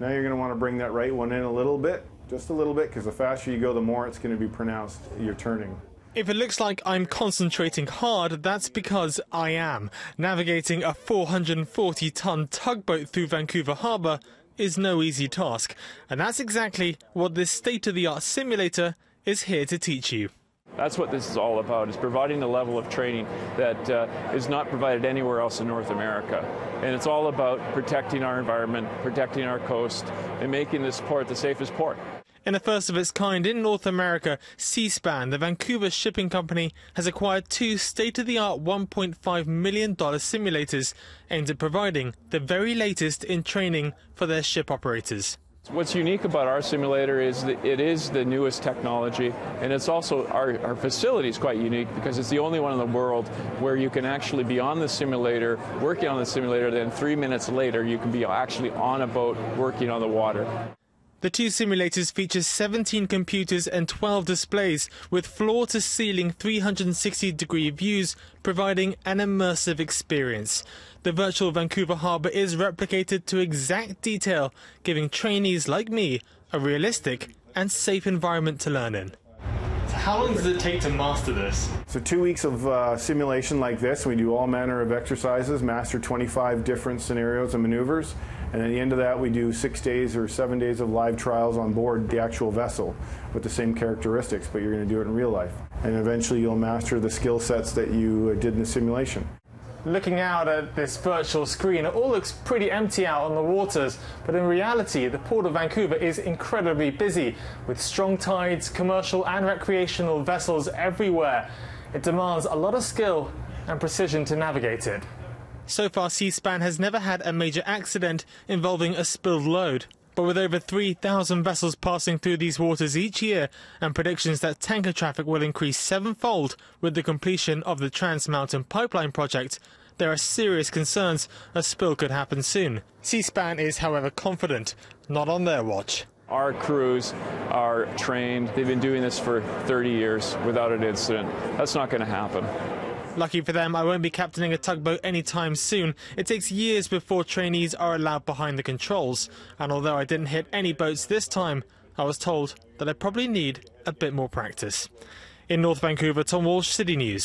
Now you're going to want to bring that right one in a little bit, just a little bit, because the faster you go, the more it's going to be pronounced you're turning. If it looks like I'm concentrating hard, that's because I am. Navigating a 440 ton tugboat through Vancouver Harbour is no easy task, and that's exactly what this state of the art simulator is here to teach you. That's what this is all about, is providing the level of training that uh, is not provided anywhere else in North America. And it's all about protecting our environment, protecting our coast, and making this port the safest port. In a first of its kind in North America, Seaspan, the Vancouver shipping company, has acquired two state-of-the-art $1.5 million simulators aimed at providing the very latest in training for their ship operators. What's unique about our simulator is that it is the newest technology, and it's also our, our facility is quite unique because it's the only one in the world where you can actually be on the simulator, working on the simulator, then three minutes later you can be actually on a boat working on the water. The two simulators feature 17 computers and 12 displays with floor to ceiling 360 degree views, providing an immersive experience. The virtual Vancouver harbour is replicated to exact detail, giving trainees like me a realistic and safe environment to learn in. How long does it take to master this? So two weeks of uh, simulation like this, we do all manner of exercises, master 25 different scenarios and maneuvers, and at the end of that we do six days or seven days of live trials on board the actual vessel with the same characteristics, but you're going to do it in real life. And eventually you'll master the skill sets that you uh, did in the simulation. Looking out at this virtual screen, it all looks pretty empty out on the waters, but in reality, the Port of Vancouver is incredibly busy with strong tides, commercial and recreational vessels everywhere. It demands a lot of skill and precision to navigate it. So far, Seaspan has never had a major accident involving a spilled load. But with over 3,000 vessels passing through these waters each year and predictions that tanker traffic will increase sevenfold with the completion of the Trans Mountain Pipeline project, there are serious concerns a spill could happen soon. Seaspan is, however, confident, not on their watch. Our crews are trained. They've been doing this for 30 years without an incident. That's not going to happen. Lucky for them, I won't be captaining a tugboat anytime soon. It takes years before trainees are allowed behind the controls. And although I didn't hit any boats this time, I was told that I probably need a bit more practice. In North Vancouver, Tom Walsh, City News.